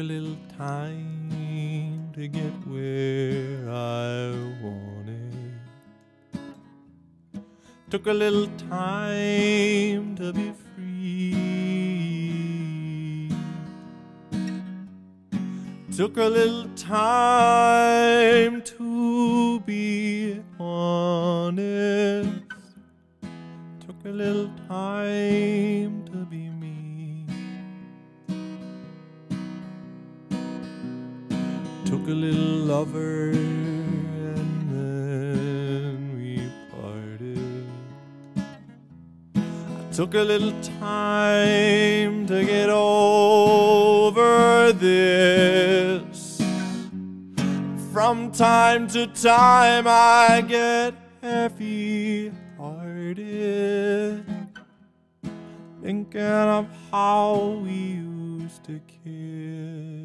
a little time to get where I wanted. Took a little time to be free. Took a little time to be honest. Took a little time a little lover and then we parted. I took a little time to get over this. From time to time I get heavy hearted. Thinking of how we used to kiss.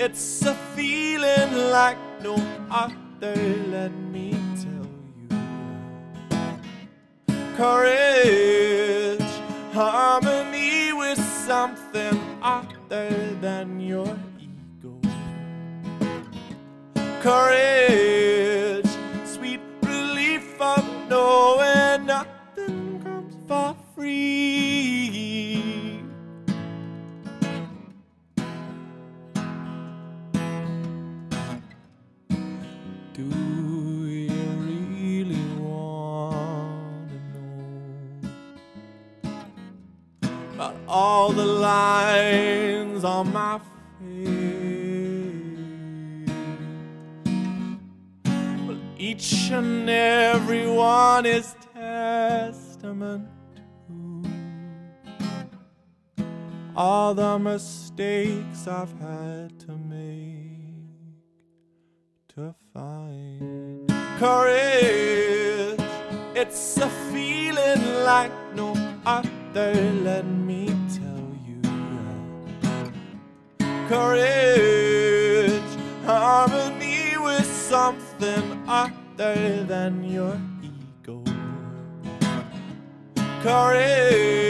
It's a feeling like no other, let me tell you. Courage, harmony with something other than your ego. Courage, Do you really want to know about all the lines on my face? Well, each and every one is testament to all the mistakes I've had to make to find courage. It's a feeling like no other, let me tell you. Courage, harmony with something other than your ego. Courage,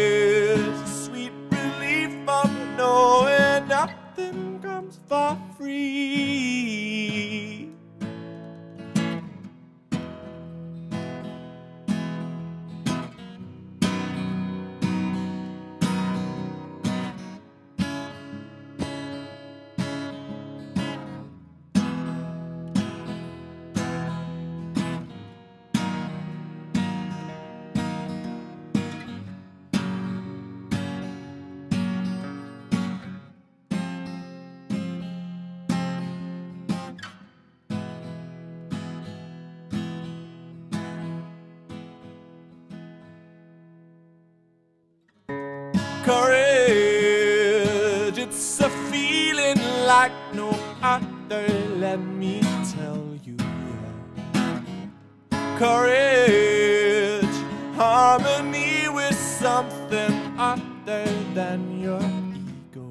courage, harmony with something other than your ego.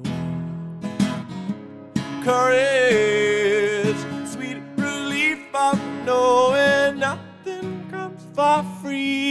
Courage, sweet relief of knowing nothing comes for free.